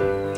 you